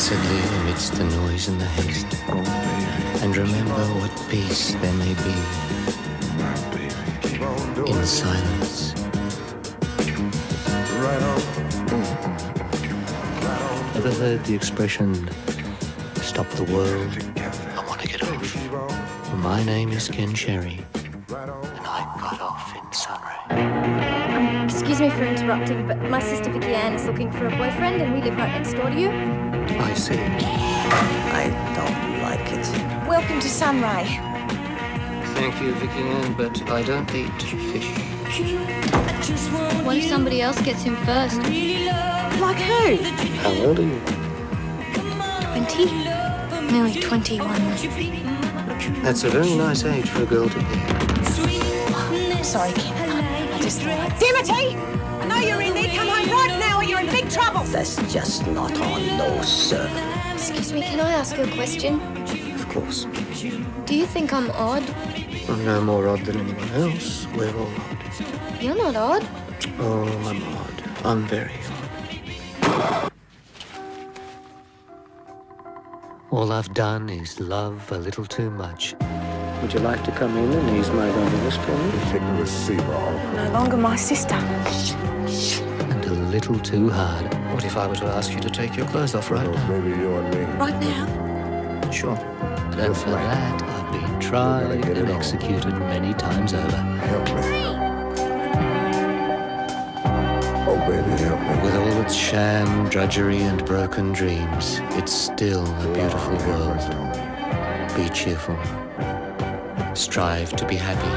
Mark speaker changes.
Speaker 1: placidly amidst the noise and the haste, and remember what peace there may be in silence. Ever heard the expression, stop the world? I want to get off. Well, my name is Ken Sherry, and I got off in Sunray.
Speaker 2: Excuse me for interrupting, but my sister Vicky Ann is looking for a boyfriend, and we live right next door to you.
Speaker 1: I see.
Speaker 3: I don't like it.
Speaker 4: Welcome to Sunray.
Speaker 1: Thank you, Vicky Ann, but I don't eat fish.
Speaker 2: What if somebody else gets him first?
Speaker 4: Like who?
Speaker 1: How old are you?
Speaker 2: 20? Nearly 21.
Speaker 1: That's a very nice age for a girl to be.
Speaker 4: Sorry, Kim. I just I'd... Dimity! I know you're in there. Come home right now or you're in big trouble.
Speaker 3: That's just not on, no, sir.
Speaker 2: Excuse me, can I ask you a question?
Speaker 1: Of course.
Speaker 2: Do you think I'm odd?
Speaker 1: I'm no more odd than anyone else. We're all odd.
Speaker 2: You're not odd.
Speaker 1: Oh, I'm odd. I'm very odd. All I've done is love a little too much. Would you like to come in and ease my loneliness for me?
Speaker 5: Take the receiver off.
Speaker 4: No longer my sister.
Speaker 1: And a little too hard. What if I were to ask you to take your clothes off right now?
Speaker 5: baby, you and me.
Speaker 4: Right now?
Speaker 1: Sure. And
Speaker 5: Just
Speaker 1: for
Speaker 5: like-
Speaker 1: that, I've been tried and executed many times over.
Speaker 5: Help me.
Speaker 1: With all its sham, drudgery, and broken dreams, it's still a beautiful world. Be cheerful. Strive to be happy.